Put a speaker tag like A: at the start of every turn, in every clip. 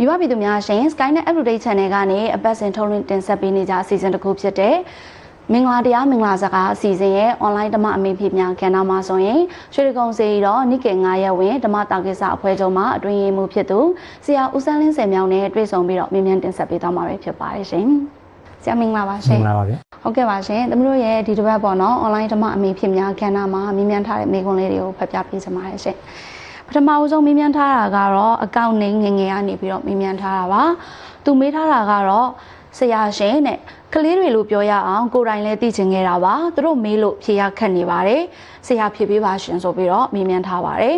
A: မိဘပြည်သူများရှင် Skynet Update Channel ကနေအပတ်စဉ်ထုတ်လွှင့်တင်ဆက်ပေးနေကြအစီအစဉ်တစ်ခုဖြစ်တဲ့မင်္ဂလာတရားမင်္ဂလာစကားအစီအစဉ်ရဲ့ online ဓမ္မအမိဖြစ်များကဏ္ဍမှာဆိုရင်ရွှေဒဂုံစီတော့နိကေ9ရက်ဝင်ဓမ္မတာကိစ္စအဖွဲ့ချုပ်မှအတွင်းရေးမှူးဖြစ်သူဆရာဦးစန်းလင်းစင်မြောင်နဲ့တွေ့ဆုံပြီးတော့မြင်မြန်တင်ဆက်ပေးသွားမှာဖြစ်ပါတယ်ရှင်။ဆရာမင်္ဂလာပါရှင်
B: မင်္ဂလာပါဗျ။
A: ဟုတ်ကဲ့ပါရှင်။သမီးတို့ရဲ့ဒီတစ်ပတ်ပေါ့နော် online ဓမ္မအမိဖြစ်များကဏ္ဍမှာမြင်မြန်ထားတဲ့မိကွန်းလေးတွေကိုဖတ်ပြပေးချင်ပါတယ်ရှင်။ ပထမဦးဆုံးမြင်မြန်ထားတာကတော့အကောင့်နေငယ်ငယ်ကနေပြီးတော့မြင်မြန်ထားတာပါ။သူမေးထားတာကတော့ဆရာရှင်တဲ့ကလေးတွေလို့ပြောရအောင်ကိုယ်တိုင်လည်းသိချင်ခဲ့တာပါသူတို့မေးလို့ဖြေရခက်နေပါတယ်ဆရာဖြေပေးပါရှင်ဆိုပြီးတော့မြင်မြန်ထားပါတယ်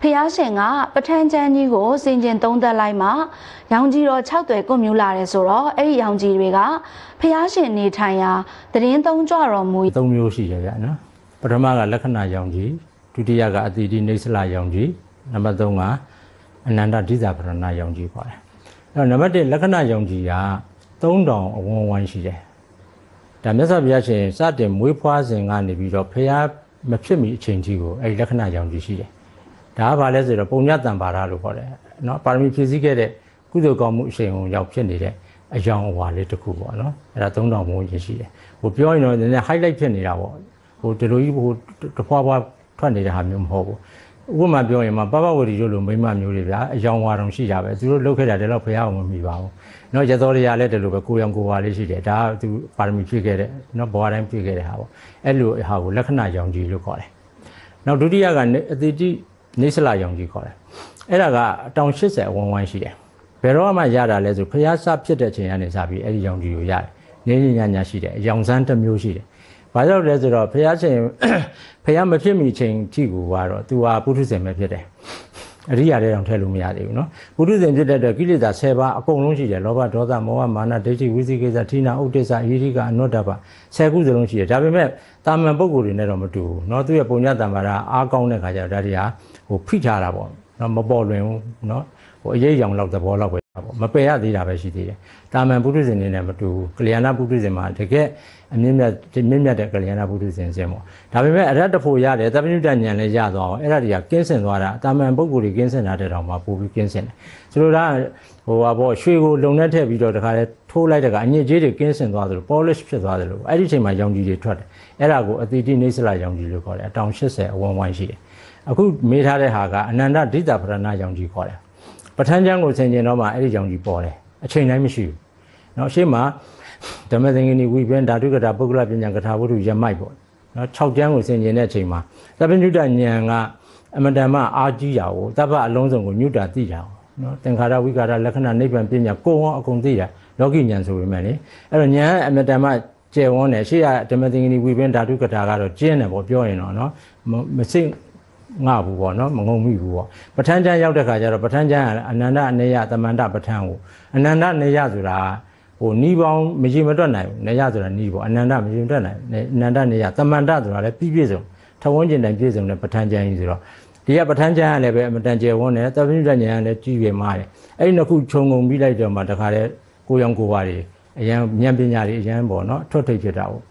A: ဖះရှင်ကပထန်းချမ်းကြီးကိုစင်ကျင်သုံးသက်လိုက်မှရောင်ကြီးတော့6တွယ်ကွမြူလာတယ်ဆိုတော့အဲ့ဒီရောင်ကြီးတွေကဖះရှင်နေထိုင်ရာတရင်သုံးကြတော်မူ
B: သုံးမျိုးရှိတယ်ဗျနော်ပထမကလက္ခဏာရောင်ကြီး ဒုတိယကအတိတိနေဆလရောင်ကြီးနံပါတ်3ကအနန္တဒိသဗရဏရောင်ကြီးခေါ်တယ်အဲ့တော့နံပါတ်1လက္ခဏာရောင်ကြီးက3000အဝန်းဝိုင်းရှိတယ်ဒါမြတ်စွာဘုရားရှင်စတင်မွေးဖွားစဉ်ကနေပြီးတော့ဖះမဖြစ်မီအချိန်ကြီးကိုအဲ့ဒီလက္ခဏာရောင်ကြီးရှိတယ်ဒါကဘာလဲဆိုတော့ပုံညတံပါရလို့ခေါ်တယ်နော်ပါရမီဖြည့်ဆည်းခဲ့တဲ့ကုသိုလ်ကောင်းမှုအရှိန်ကိုရောက်ဖြစ်နေတဲ့အယောင်အဝါလေးတစ်ခုပေါ့နော်အဲ့ဒါ3000ဝန်းကျင်ရှိတယ်ဟိုပြောရင်တော့နည်းနည်း highlight ဖြစ်နေတာပေါ့ဟိုဒီလိုကြီးဟိုတဖွာဖွာ ထွက်နေတဲ့ဟာမျိုးမဟုတ်ဘူးဥပမာပြောရင်မှာပပဝရီတို့လိုမိမမျိုးတွေဗျာအယောင်ဝါတုံရှိကြပဲသူတို့လုတ်ခဲ့တာတည်းတော့ဖះအောင်မမိပါဘူးเนาะရသောတွေကလည်းတလို့ပဲကိုရောင်ကိုဝါလေးရှိတယ်ဒါကသူပါရမီဖြည့်ခဲ့တဲ့เนาะဘဝတိုင်းဖြည့်ခဲ့တဲ့ဟာပေါ့အဲ့လိုဟာကိုလက္ခဏာရောင်ကြီးလို့ခေါ်တယ်နောက်ဒုတိယကအတိတိနေဆလာရောင်ကြီးခေါ်တယ်အဲ့ဒါကအတောင်80အဝန်းဝိုင်းရှိတယ်ဘယ်တော့မှရတာလဲဆိုဖျားစဖြစ်တဲ့ချိန်ကနေစပြီးအဲ့ဒီရောင်ကြီးကိုရတယ်နေညညညရှိတယ်အယောင်စမ်းတစ်မျိုးရှိတယ် ဘာကြောင့်လဲဆိုတော့ဖျားချိန်ဖျားမဖြစ်မီချိန်ကြည့်ကိုကတော့သူဟာပုထုဇဉ်ပဲဖြစ်တယ်အရိယာတွေတော့ထည့်လို့မရသေးဘူးเนาะပုထုဇဉ်ဖြစ်တဲ့အတွက်ကိလေသာ10ပါးအကုန်လုံးရှိတယ်လောဘဒေါသမောဟမာနဒိဋ္ဌိဝိသိကိစ္စဌိနာဥဒိစ္စဣရိကအနုတ္တပ10ခုစလုံးရှိတယ်ဒါပေမဲ့တာမန်ပုဂ္ဂိုလ်တွေနဲ့တော့မတူဘူးเนาะသူရဲ့ပုံညတံပါရာအားကောင်းတဲ့ခါကျတော့ဒါတွေဟာဟိုဖိထားတာပေါ့เนาะမပေါ်လွင်ဘူးเนาะ ဟိုအရေးရောင်လောက်သဘောလောက်ပဲပေါ့မပယ်ရသေးတာပဲရှိသေးတယ်တာမန်ပုထုဇဉ်တွေနဲ့မတူဘူးကလျာဏပုထုဇဉ်မှာတကယ်အမြင့်မြတ်မြင့်မြတ်တဲ့ကလျာဏပုထုဇဉ်စင်ပေါ့ဒါပေမဲ့အရတ္တဖို့ရတယ်သဗ္ဗညုတဉာဏ်လည်းရသွားအောင်အဲ့ဒါတွေကကင်းစင်သွားတာတာမန်ပုဂ္ဂိုလ်တွေကင်းစင်တာတဲ့တောင်မှပို့ပြီးကင်းစင်တယ်ဆိုလိုတာဟိုဟာပေါ့ရွှေကိုလုံနဲ့ထည့်ပြီးတော့တခါလဲထိုးလိုက်တဲ့ကအညစ်အကြေးတွေကင်းစင်သွားသလို polish ဖြစ်သွားသလိုအဲ့ဒီအချိန်မှာရောင်ကြီးတွေထွက်တယ်အဲ့ဒါကိုအတိတိနေစလာရောင်ကြီးလို့ခေါ်တယ်အတောင်80အဝန်းဝိုင်းရှိတယ်အခုမေးထားတဲ့ဟာကအနန္တဒိဋ္ဌပရဏရောင်ကြီးခေါ်တယ် ပဋ္ဌာန်းကျမ်းကိုဆင်ကျင်တော့မှအဲ့ဒီရောင်ကြီးပေါ်တယ်အချိန်တိုင်းမရှိဘူးเนาะရှေ့မှာဓမ္မသင်္ကနီဝိပင်းဓာတုကတာပုဂ္ဂလပညာကထာဝတ္ထုရမိုက်ပေါ့เนาะ6ကျမ်းကိုဆင်ကျင်တဲ့အချိန်မှာသဗ္ဗညုတဉာဏ်ကအမတန်မှအာကြီးတာကိုတပ္ပအလုံးစုံကိုညုတာသိတာကိုเนาะသင်္ခါရဝိကာရလက္ခဏာနိဗ္ဗာန်ပညာကိုယ်ဟောအကုန်သိတာလောကီဉာဏ်ဆိုပေမဲ့လေအဲ့တော့ဉာဏ်အမတန်မှကျယ်ဝန်းတယ်ရှေ့ကဓမ္မသင်္ကနီဝိပင်းဓာတုကထာကတော့ကျင်းတယ်ပေါ့ပြောရင်တော့เนาะမစိတ် ငါဘူးပေါ့နော်မငုံမိဘူးပေါ့ပဋ္ဌာန်းကျမ်းရောက်တဲ့ခါကျတော့ပဋ္ဌာန်းကျမ်းကအနန္တအနေယသမန္တပဋ္ဌာန်းကိုအနန္တနေယဆိုတာဟိုနီးပေါင်းမကြီးမတွက်နိုင်ဘူးနေယဆိုတာနီးပေါ့အနန္တမကြီးမတွက်နိုင်အနန္တနေယသမန္တဆိုတာလည်းပြည့်ပြည့်စုံထဝန်းကျင်တိုင်းပြည့်စုံတဲ့ပဋ္ဌာန်းကျမ်းကြီးဆိုတော့ဒီကပဋ္ဌာန်းကျမ်းကလည်းပဲအမတန်ကျယ်ဝန်းတယ်သဗ္ဗညုတဉာဏ်ကလည်းကြီးရမားတယ်အဲ့ဒီနှစ်ခုခြုံငုံပြီးလိုက်တော့မှတခါတည်းကိုရောင်ကိုပါတွေအရန်ဉာဏ်ပညာတွေအရန်ပေါ့နော်ထွက်ထိတ်ဖြစ်တာပေါ့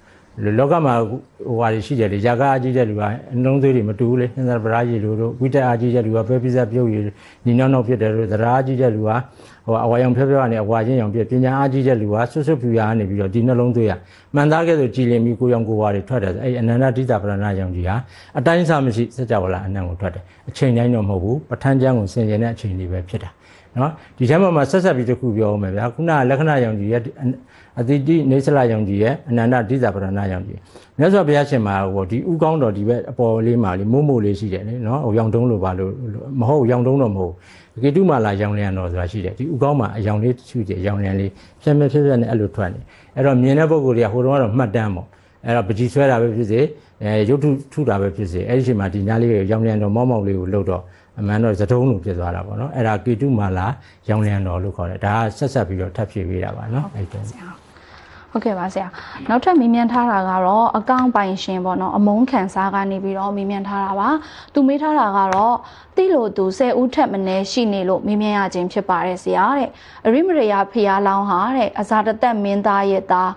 B: လောကမှာဟိုဟာတွေရှိကြတယ်ຢာကားအကြီးတဲ့လူကအနှုံးသေးတွေမတူဘူးလေသင်္သပရာကြီးလူတို့ဝိတက်အကြီးတဲ့လူကပဲပိစပ်ပြုတ်ရည်ညီနောက်နောက်ဖြစ်တယ်လို့သရာအကြီးတဲ့လူကဟိုအဝါရောင်ဖြောဖြောကနေအဝါချင်းရောင်ပြပညာအကြီးတဲ့လူကဆွတ်ဆွတ်ဖြူရကနေပြီးတော့ဒီနှလုံးသွေးရမှန်သားကဲဆိုကြည်လင်ပြီးကိုရောင်ကိုဝါတွေထွက်တယ်အဲ့အနန္တဒိဋ္ဌပရဏရောင်ကြီးဟာအတိုင်းစားမရှိစကြဝဠာအနံ့ကိုထွက်တယ်အချိန်တိုင်းတော့မဟုတ်ဘူးပဋ္ဌာန်းကျမ်းကိုဆင်ခြင်တဲ့အချိန်လေးပဲဖြစ်တာ နော်ဒီထဲမှာမှာဆက်ဆက်ပြီးတစ်ခုပြောအောင်မယ်ဗျာခုနကလက္ခဏာရောင်ကြီးရဲ့အတိတိနေဆလရောင်ကြီးရဲ့အနန္တဒိသဗရဏရောင်ကြီးမြတ်စွာဘုရားရှင်မှာဟိုဒီဥကောင်းတော်ဒီဘက်အပေါ်လေးမှာလေမိုးမိုးလေးရှိတယ်လေနော်ဟိုရောင်တုံးလိုပါလို့မဟုတ်ရောင်တုံးတော့မဟုတ်ကေတုမာလာရောင်လျံတော်ဆိုတာရှိတယ်ဒီဥကောင်းမှာအရောင်လေးရှိတယ်ရောင်လျံလေးဖြက်ဖြက်ဖြက်ဖြက်နဲ့အဲ့လိုထွက်နေအဲ့တော့မြင်တဲ့ပုံကိုယ်တွေကဟိုတုန်းကတော့မှတ်တမ်းပေါ့အဲ့တော့ပကြီးဆွဲတာပဲဖြစ်စေအဲရုပ်ထုထုတာပဲဖြစ်စေအဲ့ဒီအချိန်မှာဒီညာလေးရောင်လျံတော်မောက်မောက်လေးကိုလှုပ်တော့ အမှန်တော့သတုံးလိုဖြစ်သွားတာပေါ့နော်အဲ့ဒါကေတုမာလာရောင်လျံတော်လို့ခေါ်တယ်ဒါကဆက်ဆက်ပြီးတော့ထပ်ဖြည့်ပေးတာပါနော်အဲ့ဒါ
A: ဟုတ်ကဲ့ပါဆရာနောက်ထပ်မေးမြန်းထားတာကတော့အကောင့်ပိုင်ရှင်ပေါ့နော်အမုန်းခံစားကနေပြီးတော့မေးမြန်းထားတာပါသူမေးထားတာကတော့တိလို့သူ10ဦးထက်မနည်းရှိနေလို့မေးမြန်းရခြင်းဖြစ်ပါတယ်ဆရာတဲ့အရိမရယာဖျားလောင်းဟာတဲ့အဇာတသက်မင်းသားရဲ့သား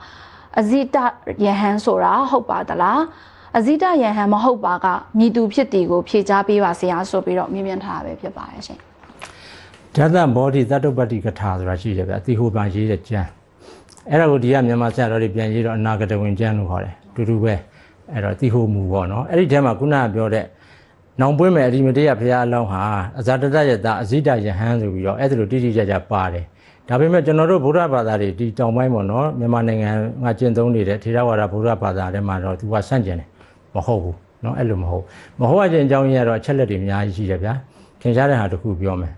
A: အဇိတယဟန်ဆိုတာဟုတ်ပါသလား အဇိတယဟန်မဟုတ်ပါကမြည်သူဖြစ်တီကိုဖြေချပေးပါဆရာဆိုပြီးတော့မေးမြန်းထားတာပဲဖြစ်ပါတယ်ရှင်
B: တဓာတဘောဓိတတ္တပတ္တိကထာဆိုတာရှိတယ်ဗျအတိဟိုပန်ရေးတဲ့ကျမ်းအဲ့ဒါကိုဒီကမြန်မာဆရာတော်တွေပြန်ရေးတော့အနာဂတဝင်ကျမ်းလို့ခေါ်တယ်တူတူပဲအဲ့တော့တိဟိုမူပေါ့နော်အဲ့ဒီထဲမှာခုနကပြောတဲ့နောင်ပွင့်မဲ့အရိမတေယဘုရားအလောင်းဟာအဇာတတရတအဇိတယဟန်ဆိုပြီးတော့အဲ့ဒါလိုတိတိကျကျပါတယ်ဒါပေမဲ့ကျွန်တော်တို့ဗုဒ္ဓဘာသာတွေဒီတောင်ပိုင်းပေါ့နော်မြန်မာနိုင်ငံကကျင့်သုံးနေတဲ့ထေရဝါဒဗုဒ္ဓဘာသာထဲမှာတော့သူကဆန့်ကျင်တယ် မဟုတ်ဘူးเนาะအဲ့လိုမဟုတ်မဟုတ်အချင်းအကြောင်းကြီးကတော့အချက်လက်တွေအများကြီးရှိတယ်ဗျာထင်ရှားတဲ့ဟာတစ်ခုပြောမယ်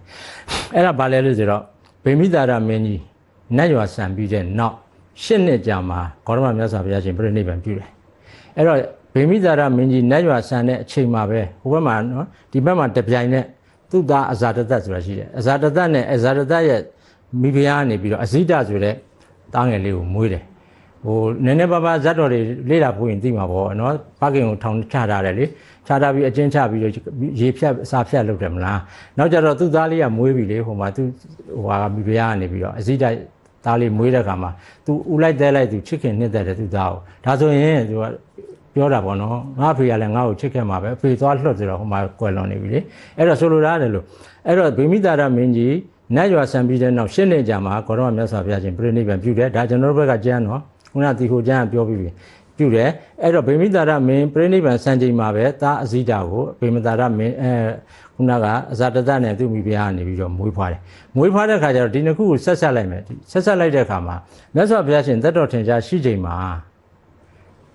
B: အဲ့ဒါဘာလဲလို့ဆိုတော့ဗိမိတာရမင်းကြီးနတ်ရွာဆံပြီးတဲ့နောက်ရှစ်နှစ်ကြာမှာဂေါရမမြတ်စွာဘုရားရှင်ပြိဋိဘံပြုတယ်အဲ့တော့ဗိမိတာရမင်းကြီးနတ်ရွာဆံတဲ့အချိန်မှာပဲဟိုဘက်မှာနော်ဒီဘက်မှာတပြိုင်နဲ့သူ့သားအဇာတတဆိုတာရှိတယ်အဇာတတနဲ့အဇာတတရဲ့မိဖုရားကနေပြီးတော့အဇိတဆိုတဲ့တားငယ်လေးကိုမွေးတယ် ဟိုနည်းနည်းပါးပါးဇတ်တော်တွေလေ့လာဖို့ရင်သိမှာပေါ့နော်ဖခင်ကိုထောင်ချထားတယ်လေချထားပြီးအချင်းချပြီးတော့ရေဖြတ်အစာဖြတ်လုပ်တယ်မလားနောက်ကြတော့သူ့သားလေးကမွေးပြီလေဟိုမှာသူဟိုဟာမိဖုရားကနေပြီးတော့အဇိတသားလေးမွေးတဲ့ခါမှာသူဥလိုက်တဲလိုက်သူချစ်ခင်နှစ်သက်တယ်သူ့သားကိုဒါဆိုရင်သူကပြောတာပေါ့နော်ငါအဖေကလည်းငါ့ကိုချစ်ခဲ့မှာပဲအဖေသွားလှုပ်ဆိုတော့ဟိုမှာကွယ်လွန်နေပြီလေအဲ့တော့ဆိုလိုတာတယ်လို့အဲ့တော့ဗိမိတာရမင်းကြီးနတ်ရွာဆံပြီးတဲ့နောက်ရှင်းနေကြမှာဂေါရမမြတ်စွာဘုရားရှင်ပြိဋိဘံပြုတယ်ဒါကျွန်တော်တို့ဘက်ကကျမ်းနော် ခုနတီခိုကျမ်းကပြောပြီးပြီပြုတယ်အဲ့တော့ဗိမိတာရမင်းပြိဋိဘံစံချိန်မှာပဲတာအဇိတာကိုဗိမိတာရမင်းအဲခုနကအဇာတတနဲ့သူ့မိဖုရားကနေပြီးတော့မွေးဖွားတယ်မွေးဖွားတဲ့ခါကျတော့ဒီနှစ်ခုကိုဆက်ဆက်လိုက်မယ်ဆက်ဆက်လိုက်တဲ့ခါမှာမြတ်စွာဘုရားရှင်သက်တော်ထင်ရှားရှိချိန်မှာ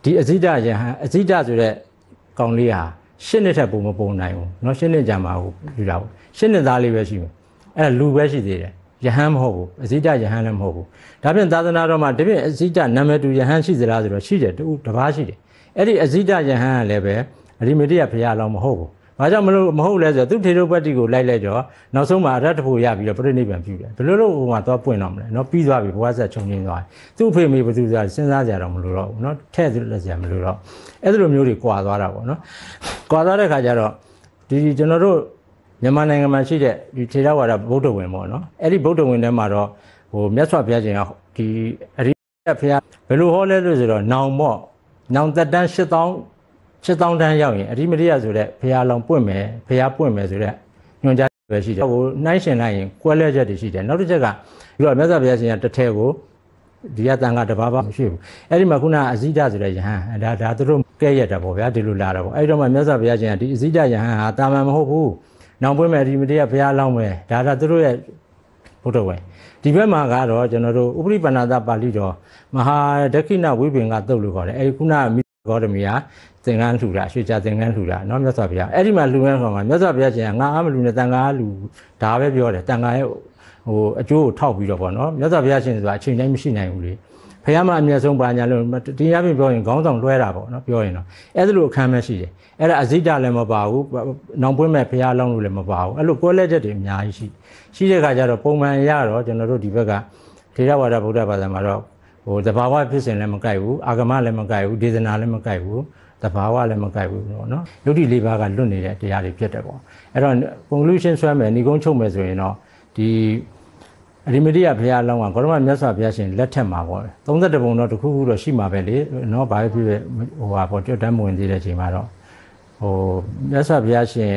B: ဒီအဇိတယဟန်အဇိတဆိုတဲ့ကောင်လေးဟာရှစ်နှစ်ထက်ပုံမပုံနိုင်ဘူးเนาะရှစ်နှစ်ကြာမှာဟိုလူတာပေါ့ရှစ်နှစ်သားလေးပဲရှိမယ်အဲ့ဒါလူပဲရှိသေးတယ် ယဟန်မဟုတ်ဘူးအဇိတယဟန်လည်းမဟုတ်ဘူးဒါဖြင့်သာသနာတော်မှာဒီဖြင့်အဇိတနာမည်တူယဟန်ရှိသလားဆိုတော့ရှိတယ်တူတပားရှိတယ်အဲ့ဒီအဇိတယဟန်ကလည်းပဲအရိမတိယဘုရားလောင်းမဟုတ်ဘူးဘာကြောင့်မလို့မဟုတ်လဲဆိုတော့သူထေရုပတ္တိကိုလိုက်လိုက်တော့နောက်ဆုံးမှာအရတ္တဖို့ရပြီးတော့ပြိဋိဘံပြုတယ်ဘယ်လိုလုပ်ဟိုမှာသွားပွင့်တော့မလဲเนาะပြီးသွားပြီဘဝဆက်ချုံချင်းသွားသူ့အဖေမေဘသူစားစဉ်းစားကြရတော့မလို့တော့ဘူးเนาะထဲ့လက်စရာမလို့တော့အဲ့လိုမျိုးတွေကွာသွားတာပေါ့เนาะကွာသွားတဲ့ခါကျတော့ဒီကျွန်တော်တို့ မြန်မာနိုင်ငံမှာရှိတဲ့ဒီထေရဝါဒဗုဒ္ဓဝင်ပေါ့နော်အဲ့ဒီဗုဒ္ဓဝင်ထဲမှာတော့ဟိုမြတ်စွာဘုရားရှင်ကဒီအရိယဘုရားဘယ်လိုဟောလဲလို့ဆိုတော့နောင်ပေါ့နောင်သက်တန်း8000 8000တန်းရောက်ရင်အရိမရိယဆိုတဲ့ဘုရားလောင်ပွင့်မယ်ဘုရားပွင့်မယ်ဆိုတဲ့ညွှန်ကြားပဲရှိတယ်ဟိုနှိုင်းရှင်လိုက်ရင်ကွဲလဲချက်တွေရှိတယ်နောက်တစ်ချက်ကပြီးတော့မြတ်စွာဘုရားရှင်ကတစ်ထည်ကိုဒီကတန်ခါတဘာဘာမရှိဘူးအဲ့ဒီမှာခုနအဇိဒဆိုတဲ့ယဟန်ဒါဒါသူတို့ကဲရတာပေါ့ဗျာဒီလိုလာတာပေါ့အဲ့ဒီတော့မှမြတ်စွာဘုရားရှင်ကဒီအဇိဒယဟန်ဟာတာမန်မဟုတ်ဘူး နောင်ပွင့်မဲ့ဒီမတရားဘုရားလောင်းမယ်ဒါဒါသူတို့ရဲ့ဘုဒ္ဓဝေဒီဘက်မှာကတော့ကျွန်တော်တို့ဥပရိပဏာသပါဠိတော်မဟာဒက္ခိဏဝိပင်ကတုတ်လို့ခေါ်တယ်အဲဒီခုနမိဂေါတမီဟာသင်္ကန်းလှူတာရွှေချသင်္ကန်းလှူတာเนาะမြတ်စွာဘုရားအဲ့ဒီမှာလှူရမ်းဆောင်မှာမြတ်စွာဘုရားရှင်ကငါအားမလှူနဲ့တန်ခါလှူဒါပဲပြောတယ်တန်ခါရဲ့ဟိုအကျိုးကိုထောက်ပြီးတော့ပေါ့နော်မြတ်စွာဘုရားရှင်ဆိုတာအချိန်တိုင်းမရှိနိုင်ဘူးလေ ဖះမအမျက်ဆုံးပါညာလို့တရားပြင်ပြောရင်ခေါင်းဆောင်လွှဲတာပေါ့နော်ပြောရင်တော့အဲ့ဒါလိုအခမ်းမဲ့ရှိတယ်အဲ့ဒါအဇိတလည်းမပါဘူးနောင်ပွင့်မဲ့ဖះလောင်းလို့လည်းမပါဘူးအဲ့လိုကွဲလက်ချက်တွေအများကြီးရှိရှိတဲ့ခါကျတော့ပုံမှန်ရတော့ကျွန်တော်တို့ဒီဘက်ကထေရဝါဒဗုဒ္ဓဘာသာမှာတော့ဟိုတဘာဝဖြစ်စဉ်လည်းမကိုက်ဘူးအာဂမလည်းမကိုက်ဘူးဒေသနာလည်းမကိုက်ဘူးတဘာဝလည်းမကိုက်ဘူးပေါ့နော်ယုတ်တိလေးပါးကလွတ်နေတဲ့တရားတွေဖြစ်တယ်ပေါ့အဲ့တော့ conclusion ဆွဲမယ်ဏီကုန်းချုပ်မယ်ဆိုရင်တော့ဒီ အရိမတိယဘုရားလောင်းကဂေါရမမြတ်စွာဘုရားရှင်လက်ထက်မှာပေါ့31ပုံတော့တခုခုတော့ရှိမှာပဲလေနော်ဘာဖြစ်ဖြစ်ဟိုဟာပေါ့ကြွတမ်းမဝင်သေးတဲ့အချိန်မှာတော့ဟိုမြတ်စွာဘုရားရှင်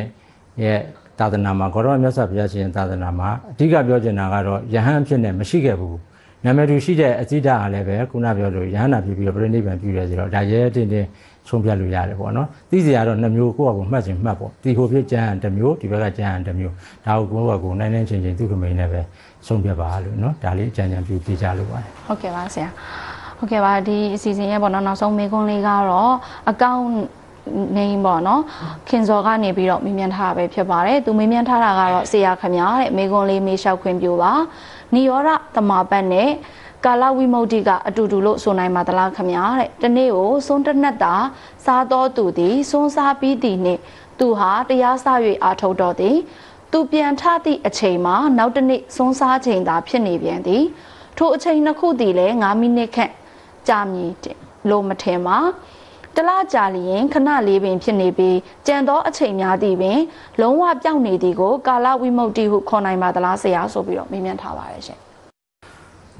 B: ရဲ့သာသနာမှာဂေါရမမြတ်စွာဘုရားရှင်သာသနာမှာအဓိကပြောချင်တာကတော့ယဟန်အဖြစ်နဲ့မရှိခဲ့ဘူးနာမည်တူရှိတဲ့အဇိဒအားလည်းပဲခုနပြောလို့ယဟန္တာဖြစ်ပြီးတော့ပြိဋိဘံပြုရဲဆိုတော့ဒါရဲတင်းတင်း ဆုံးဖြတ်လို့ရတယ်ပေါ့နော်သိစရာတော့နှစ်မျိုးကိုယ့်အကူမှတ်ချင်မှတ်ပေါ့ဒီဟိုဖြစ်ကြမ်းတစ်မျိုးဒီဘက်ကကြမ်းတစ်မျိုးဒါကိုကိုယ့်အကူနိုင်နိုင်ချင်းချင်းသူ့ခမိန်နဲ့ပဲဆုံးဖြတ်ပါလို့နော်ဒါလေးအကြံဉာဏ်ပြုပြကြလို့ပါတယ်
A: ဟုတ်ကဲ့ပါဆရာဟုတ်ကဲ့ပါဒီအစီအစဉ်ရဲ့ပေါ့နော်နောက်ဆုံးမေးခွန်းလေးကတော့အကောင့်နေပေါ့နော်ခင်စော်ကနေပြီးတော့မေးမြန်းထားတာပဲဖြစ်ပါတယ်သူမေးမြန်းထားတာကတော့ဆရာခမညာတဲ့မေးခွန်းလေးမေးလျှောက်ခွင့်ပြုပါနိရောဓတမပတ်နဲ့ ကာလဝိမု ക്തി ကအတူတူလို့ဆိုနိုင်ပါသလားခမညာတဲ့တနေ့ကိုစွန်းတနက်တာစားတော်သူသည်စွန်းစားပြီးသည်နှင့်သူဟာတရားစ၍အာထုတ်တော်သည်သူပြန်ထသည့်အချိန်မှာနောက်တစ်နေ့စွန်းစားချိန်သာဖြစ်နေပြန်သည်ထိုအချိန်နှစ်ခုသည်လည်း9မိနစ်ခန့်ကြာမြည်လို့မထင်ပါတလားကြာလျင်ခဏလေးပင်ဖြစ်နေပြီးကြံသောအချိန်များသည်ပင် လုံးဝပြောင်းနေသည်ကိုကာလဝိမု ക്തി ဟုခေါ်နိုင်ပါသလားဆရာဆိုပြီးတော့မေးမြန်းထားပါတယ်ရှင်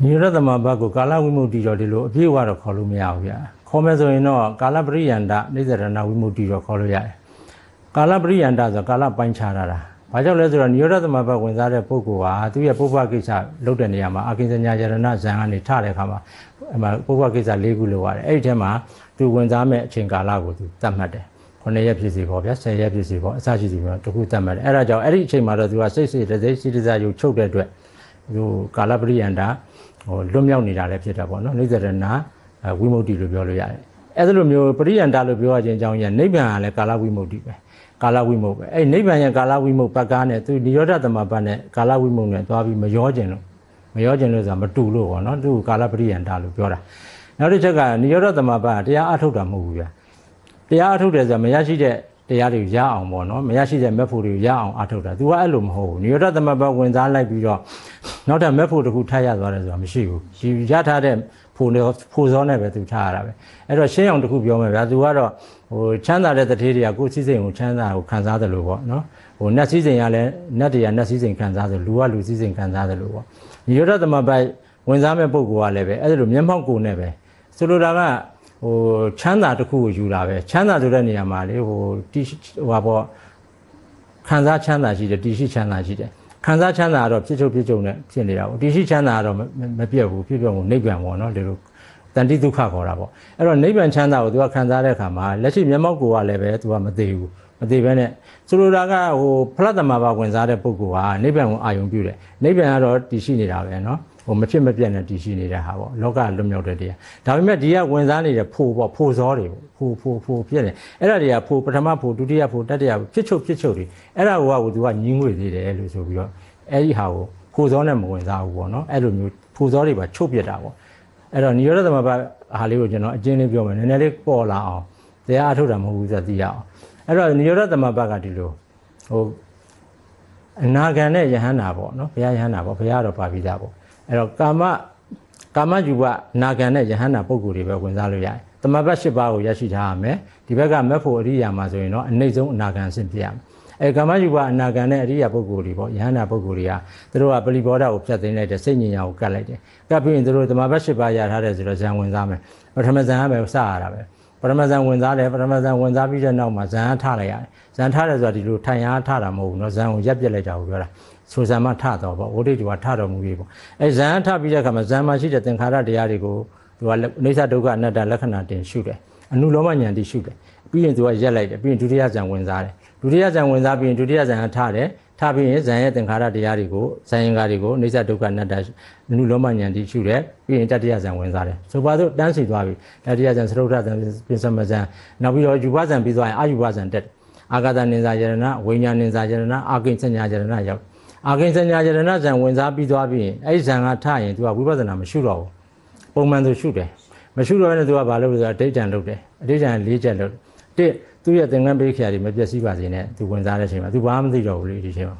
B: နိရောဓသမဘတ်ကိုကာလဝိမု ക്തി တော့ဒီလိုအပြည့်အဝတော့ခေါ်လို့မရဘူးဗျာခေါ်မယ်ဆိုရင်တော့ကာလပရိယန္တနေသရဏဝိမု ക്തി တော့ခေါ်လို့ရတယ်ကာလပရိယန္တဆိုကာလပိုင်းခြားတာတာ ဘာကြောင့်လဲဆိုတော့နိရောဓသမဘတ်ဝင်စားတဲ့ပုဂ္ဂိုလ်ဟာသူရဲ့ပုပ္ပကိစ္စလုပ်တဲ့နေရာမှာအာကိဉ္စညာယရဏဇံကနေထတဲ့အခါမှာအမှပုပ္ပကိစ္စ၄ခုလိုရတယ်အဲ့ဒီထဲမှာသူဝင်စားမဲ့အချိန်ကာလကိုသူသတ်မှတ်တယ်ခုနှစ်ရက်ဖြစ်စီပေါ့ဗျာ10ရက်ဖြစ်စီပေါ့အစရှိစီပေါ့တခုသတ်မှတ်တယ်အဲ့ဒါကြောင့်အဲ့ဒီအချိန်မှာတော့သူကစိတ်စိတ်တစိစိတစားယူချုပ်တဲ့အတွက်သူကာလပရိယန္တာ ဟိုလွတ်မြောက်နေတာလည်းဖြစ်တာပေါ့နော်နိစ္စရဏဝိမု ക്തി လို့ပြောလို့ရတယ်အဲ့ဒါလိုမျိုးပရိယန္တာလို့ပြောရခြင်းအကြောင်းကြီးကနိဗ္ဗာန်ကလည်းကာလဝိမု ക്തി ပဲကာလဝိမုတ်ပဲအဲ့နိဗ္ဗာန်ရဲ့ကာလဝိမုတ်ပတ်ကားနဲ့သူနိရောဓသမပတ်နဲ့ကာလဝိမုတ်နဲ့သွားပြီးမရောခြင်းလို့မရောခြင်းလို့ဆိုတာမတူလို့ပေါ့နော်သူကာလပရိယန္တာလို့ပြောတာနောက်တစ်ချက်ကနိရောဓသမပတ်ကတရားအထုတ်တာမဟုတ်ဘူးဗျာတရားအထုတ်တယ်ဆိုတာမရရှိတဲ့ တရားတွေရအောင်ပေါ့နော်မရရှိတဲ့မက်ဖို့တွေရအောင်အထုတ်တာသူကအဲ့လိုမဟုတ်ဘူးနိရောဓသမဘဝင်စားလိုက်ပြီးတော့နောက်ထပ်မက်ဖို့တစ်ခုထပ်ရသွားတယ်ဆိုတာမရှိဘူးဒီရထားတဲ့ဖို့နဲ့ဖို့စောနဲ့ပဲသူထားရတာပဲအဲ့တော့ရှင်းအောင်တစ်ခုပြောမယ်ဗျာသူကတော့ဟိုချမ်းသာတဲ့တတိတွေကကိုယ်စည်းစိမ်ကိုချမ်းသာကိုခံစားတယ်လို့ပေါ့နော်ဟိုနတ်စည်းစိမ်ကလည်းနတ်တွေကနတ်စည်းစိမ်ခံစားတယ်လူကလူစည်းစိမ်ခံစားတယ်လို့ပေါ့နိရောဓသမဘဝင်စားမဲ့ပုံကလည်းပဲအဲ့လိုမျက်မှောက်ကိုနဲ့ပဲဆိုလိုတာက ဟိုချမ်းသာတစ်ခုကိုယူလာပဲချမ်းသာဆိုတဲ့နေရာမှာလေဟိုတီဟိုဟာပေါ့ခံစားချမ်းသာရှိတယ်တီရှိချမ်းသာရှိတယ်ခံစားချမ်းသာကတော့ဖြစ်ချုပ်ဖြစ်ချုပ်နဲ့ဖြစ်နေတာပေါ့တီရှိချမ်းသာကတော့မပြတ်ဘူးဖြစ်ပြတ်မှုနိဗ္ဗာန်ပေါ့နော်ဒီလိုတန်တိဒုက္ခခေါ်တာပေါ့အဲ့တော့နိဗ္ဗာန်ချမ်းသာကိုသူကခံစားတဲ့အခါမှာလက်ရှိမျက်မှောက်ကိုကလည်းပဲသူကမသေးဘူးမသေးဘဲနဲ့ဆိုလိုတာကဟိုဖလတ်တမဘာဝင်စားတဲ့ပုဂ္ဂိုလ်ဟာနိဗ္ဗာန်ကိုအာယုံပြုတယ်နိဗ္ဗာန်ကတော့တည်ရှိနေတာပဲเนาะ ဟိုမဖြစ်မပြတ်နဲ့တည်ရှိနေတဲ့ဟာပေါ့လောကလွတ်မြောက်တဲ့တရားဒါပေမဲ့ဒီကဝင်စားနေတဲ့ဖို့ပေါ့ဖို့စောတွေပေါ့ဖို့ဖို့ဖို့ဖြစ်နေအဲ့ဒါတွေကဖို့ပထမဖို့ဒုတိယဖို့တတိယဖို့ဖြစ်ချုပ်ဖြစ်ချုပ်တွေအဲ့ဒါကိုကသူကညင်းငွေသေးတယ်လို့ဆိုပြီးတော့အဲ့ဒီဟာကိုဖို့စောနဲ့မဝင်စားဘူးပေါ့နော်အဲ့လိုမျိုးဖို့စောတွေပါချုပ်ပြစ်တာပေါ့အဲ့တော့နိရောဓသမဘာဟာလေးကိုကျွန်တော်အကျဉ်းလေးပြောမယ်နည်းနည်းလေးပေါ်လာအောင်တရားအထုတ်တာမဟုတ်ဘူးဆိုတာသိရအောင်အဲ့တော့နိရောဓသမဘာကဒီလိုဟိုအနာဂံနဲ့ယဟန္တာပေါ့နော်ဘုရားယဟန္တာပေါ့ဘုရားတော့ပါပြီးသားပေါ့ အဲ့တော့ကာမကာမယူဘနာဂံနဲ့ယဟန္တာပုံကိုယ်တွေပဲဝင်စားလို့ရတယ်တမဘတ်၈ပါးကိုရရှိထားရမယ်ဒီဘက်ကမက်ဖို့အရိယာမှာဆိုရင်တော့အနှိမ့်ဆုံးအနာဂံဆင့်ပြရမယ်အဲကာမယူဘအနာဂံနဲ့အရိယာပုဂ္ဂိုလ်တွေပေါ့ယဟန္တာပုဂ္ဂိုလ်တွေကသူတို့ကပရိဘောဓကိုဖြတ်သိမ်းလိုက်တယ်စိတ်ညင်ညာကိုကတ်လိုက်တယ်ကတ်ပြီးရင်သူတို့တမဘတ်၈ပါးရထားတယ်ဆိုတော့ဇံဝင်စားမယ်ပထမဇံကပဲစရတာပဲပထမဇန်ဝင်စားတယ်ပထမဇန်ဝင်စားပြီးတဲ့နောက်မှာဇန်အားထလိုက်ရတယ်ဇန်ထတယ်ဆိုတာဒီလိုထိုင်အားထတာမဟုတ်ဘူးเนาะဇန်ကိုရက်ပြက်လိုက်တာကိုပြောတာ ဆိုဇန်မှထတော့ပေါ့ဝိဋ္ဌိတူကထတော်မူပြီပေါ့အဲဇန်ထပြီးတဲ့အခါမှာဇန်မှာရှိတဲ့သင်္ခါရတရားတွေကိုသူကအိဋ္ဌဒုက္ခအနတ္တလက္ခဏာတင်ရှုတယ်အနုလောမဉာဏ်တိရှုတယ်ပြီးရင်သူကရက်လိုက်တယ်ပြီးရင်ဒုတိယဇန်ဝင်စားတယ်ဒုတိယဇန်ဝင်စားပြီးရင်ဒုတိယဇန်ကထတယ်ထပြီးရင်ဇန်ရဲ့သင်္ခါရတရားတွေကိုဇန်ရင်္ဂါတွေကိုအိဋ္ဌဒုက္ခအနတ္တအနုလောမဉာဏ်တိရှုတယ်ပြီးရင်တတိယဇန်ဝင်စားတယ်ဆိုပါစို့တန်းစီသွားပြီတတိယဇန်သရုတ်ထဇန်ပင်စမဇန်နောက်ပြီးတော့ယူဘဇန်ပြီးသွားရင်အာယူဘဇန်တက်အာဂတနိဇာယရဏဝိညာဉ်နိဇာယရဏအာကိဉ္စညာယရဏရောက် အာကိဉ္စညာယရဏဇန်ဝင်စားပြီးသွားပြီးရင်အဲ့ဒီဇန်ကထရင်သူကဝိပဿနာမရှုတော့ဘူးပုံမှန်သူရှုတယ်မရှုတော့ရင်သူကဘာလုပ်လဲဆိုတော့အဋိဋ္ဌံလုပ်တယ်အဋိဋ္ဌံ၄ချက်လုပ်တယ်တစ်သူ့ရဲ့သင်္ကန်းပိခရာတွေမပြည့်စည်ပါစေနဲ့သူဝင်စားတဲ့အချိန်မှာသူဘာမှမသိတော့ဘူးလေဒီချိန်မှာ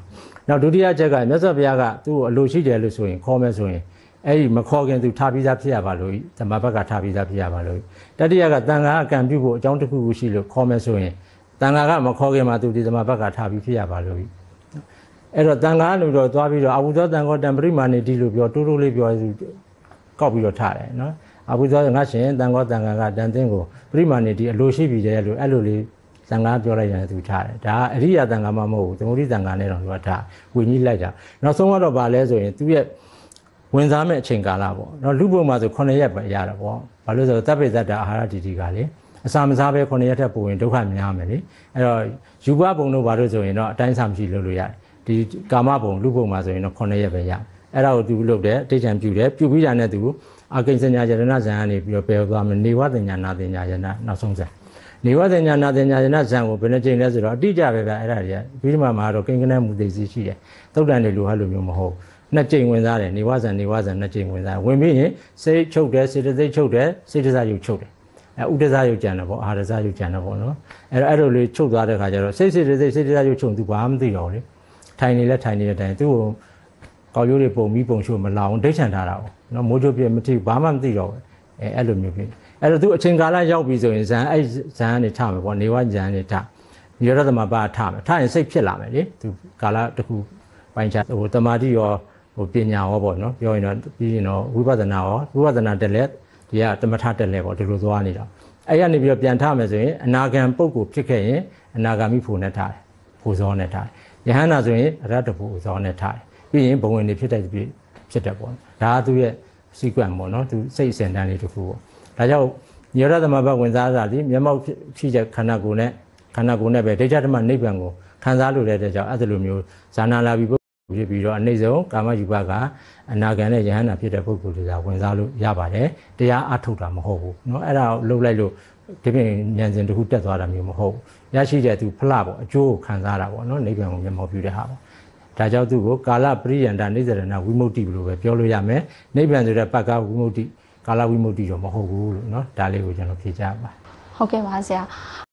B: နောက်ဒုတိယချက်ကမြတ်စွာဘုရားကသူ့ကိုအလိုရှိတယ်လို့ဆိုရင်ခေါ်မယ်ဆိုရင်အဲ့ဒီမခေါ်ခင်သူထားပြီးသားဖြစ်ရပါလို့သမဘက်ကထားပြီးသားဖြစ်ရပါလို့တတိယကတန်ခါအကံပြုဖို့အကြောင်းတစ်ခုခုရှိလို့ခေါ်မယ်ဆိုရင်တန်ခါကမခေါ်ခင်မှာသူဒီသမဘက်ကထားပြီးဖြစ်ရပါလို့ အဲ့တော့တန်ခါလို့တော့သွားပြီးတော့အဘုဇောတန်ခောတံပရိမာနေတိလို့ပြောတိုးတိုးလေးပြောကောက်ပြီးတော့ထားတယ်နော်အဘုဇောငါရှင်တန်ခောတန်ခါကတန်သင်းကိုပရိမာနေတိအလိုရှိပြီတဲ့လို့အဲ့လိုလေးသံဃာပြောလိုက်ရင်သူထားတယ်ဒါကအရိယာသံဃာမှမဟုတ်ဘူးသမုဒိသံဃာနဲ့တော့သူကထားဝิญကြီးလိုက်တာနောက်ဆုံးကတော့ဗာလဲဆိုရင်သူရဲ့ဝင်စားမဲ့အချိန်ကာလပေါ့နော်လူပုံမှာဆို9ရက်ပဲရတာပေါ့ဘာလို့ဆိုတော့တပ်ပိသတ္တအာဟာရတီတီကလေအစာမစားပဲ9ရက်ထက်ပိုရင်ဒုက္ခများမယ်လေအဲ့တော့ယူဘဘုံတို့ဘာလို့ဆိုရင်တော့အတိုင်းစာမရှိလို့လို့ရတယ် ဒီကာမဘုံလူပုံမှာဆိုရင်တော့9ရက်ပဲရအဲ့ဒါကိုသူလုပ်တယ်အဋ္ဌံပြုတယ်ပြုပြီးတာနဲ့သူအကိဉ္စညာယရဏဇံကနေပြီးတော့ပယ်သွားမယ်နေဝတင်ညာနာတင်ညာယရဏနောက်ဆုံးဇံနေဝတင်ညာနာတင်ညာယနာဇံကိုဘယ်နှချိန်လဲဆိုတော့အတိအကျပဲဗျအဲ့ဒါတွေကပြီးဒီမှာမှာတော့ကိန်းကနမူသိစီရှိတယ်သုတ်တန်တွေလိုဟာလိုမျိုးမဟုတ်နှစ်ချိန်ဝင်စားတယ်နေဝဇံနေဝဇံနှစ်ချိန်ဝင်စားဝင်ပြီးရင်စိတ်ချုပ်တယ်စေတသိက်ချုပ်တယ်စေတစာယုတ်ချုပ်တယ်အဲဥဒဇယုတ်ကြံတယ်ပေါ့အာရဇယုတ်ကြံတယ်ပေါ့နော်အဲ့တော့အဲ့လိုလေးချုပ်သွားတဲ့ခါကျတော့စိတ်စေတသိက်စေတစာယုတ်ချုပ်သူဘာမှမသိတော့ဘူးလေ ထိုင်နေလဲထိုင်နေတဲ့တိုင်သူ့ကိုကောက်ရိုးတွေပုံပြီးပုံရှို့မလောင်ဒိတ်ချန်ထားတာပေါ့နော်မိုးချိုးပြမထိဘာမှမသိတော့ဘူးအဲအဲ့လိုမျိုးဖြစ်အဲ့တော့သူအချိန်ကာလရောက်ပြီဆိုရင်ဇန်အဲ့ဇန်ကနေထမယ်ပေါ့နေဝဇန်ကနေထညရသမပါထမယ်ထရင်စိတ်ဖြစ်လာမယ်လေသူကာလတစ်ခုပိုင်းခြားဟိုတမာတိရောဟိုပညာရောပေါ့နော်ပြောရင်တော့ပြီးရင်တော့ဝိပဿနာရောဝိပဿနာတက်လက်ဒီကတမထတက်လက်ပေါ့ဒီလိုသွားနေတာအဲ့ရနေပြီးတော့ပြန်ထမယ်ဆိုရင်အနာဂံပုဂ္ဂိုလ်ဖြစ်ခဲ့ရင်အနာဂါမိဖို့နဲ့ထားတယ်ဖို့စောနဲ့ထားတယ် ယ ယဟန္တာဆိုရင်အရတ္တဖို့ဇောနဲ့ထားတယ်ပြီးရင်ဘဝင်တွေဖြစ်တဲ့ဖြစ်ဖြစ်တယ်ပေါ့ဒါကသူ့ရဲ့ sequence ပေါ့နော်သူစိတ်အစဉ်တန်းလေးတစ်ခုပေါ့ဒါကြောင့်ညရသမဘဝင်စားတာဒီမျက်မှောက်ဖြစ်တဲ့ခန္ဓာကိုယ်နဲ့ခန္ဓာကိုယ်နဲ့ပဲဒိဋ္ဌဓမ္မနိဗ္ဗာန်ကိုခံစားလို့တဲ့အတွက်ကြောင့်အဲ့ဒီလိုမျိုးဇာနာလာပြီးဖြစ်ပြီးတော့အနိစ္စကာမယူပကအနာဂံနဲ့ယဟန္တာဖြစ်တဲ့ပုဂ္ဂိုလ်တွေကဝင်စားလို့ရပါတယ်တရားအထုတ်တာမဟုတ်ဘူးเนาะအဲ့ဒါကိုလှုပ်လိုက်လို့ဒီပြင်ဉာဏ်စဉ်တစ်ခုတက်သွားတာမျိုးမဟုတ်ဘူး ရရှိတဲ့သူဖလှပေါ့အကျိုးကိုခံစားတာပေါ့နော်နိဗ္ဗာန်ကိုမျက်မှောက်ပြုတဲ့ဟာပေါ့ဒါကြောင့်သူကိုကာလပရိယန္တနိစ္စရဏဝိမု ക്തി ဘလို့ပဲပြောလို့ရမယ်နိဗ္ဗာန်ဆိုတဲ့ပတ်ကဝိမု ക്തി ကာလဝိမု ക്തി တော့မဟုတ်ဘူးလို့နော်ဒါလေးကိုကျွန်တော်ဖြေကြပါ
A: ဟုတ်ကဲ့ပါဆရာ